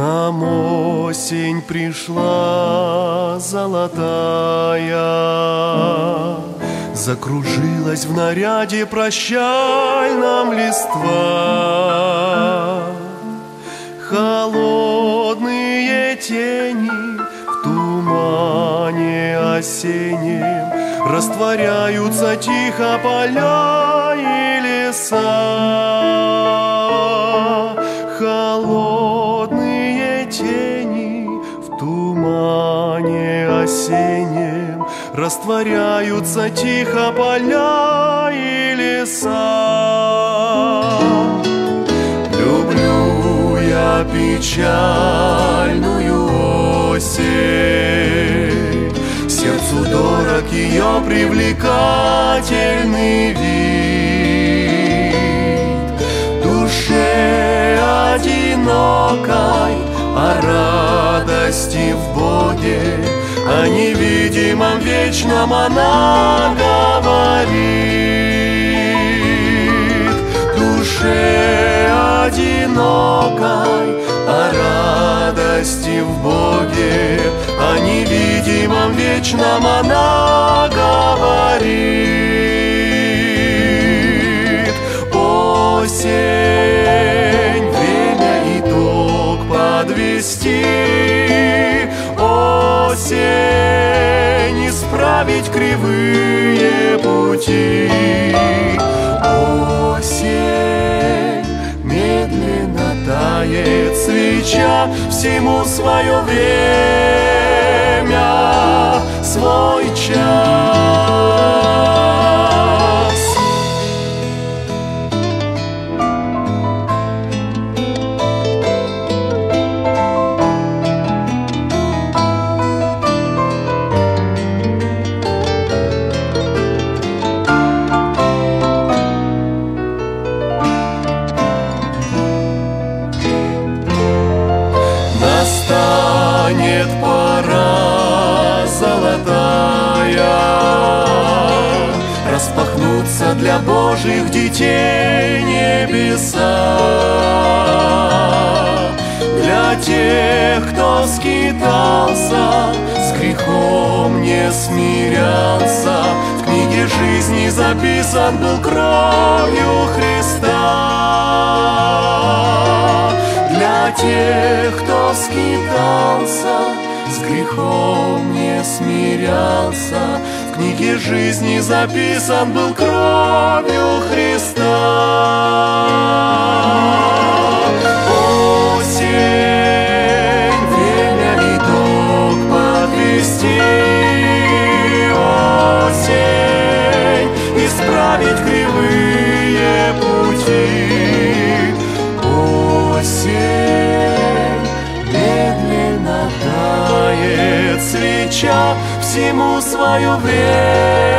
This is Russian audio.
нам осень пришла золотая, Закружилась в наряде прощальном листва. Холодные тени в тумане осеннем Растворяются тихо поля и леса. Осеннем Растворяются тихо поля и леса. Люблю я печальную осень, Сердцу дорог ее привлекательный вид. Душе одинокой о радости в Боге о невидимом вечном она говорит. Душе одинокой о радости в Боге О невидимом вечном она говорит. Осень, время итог подвести осень Исправить кривые пути. Осень медленно тает свеча Всему свое время, свой час Божьих детей небеса. Для тех, кто скитался С грехом не смирялся В книге жизни записан был кровью Христа. Для тех, кто скитался С грехом не смирялся книге жизни записан был кровью Христа Всему свое время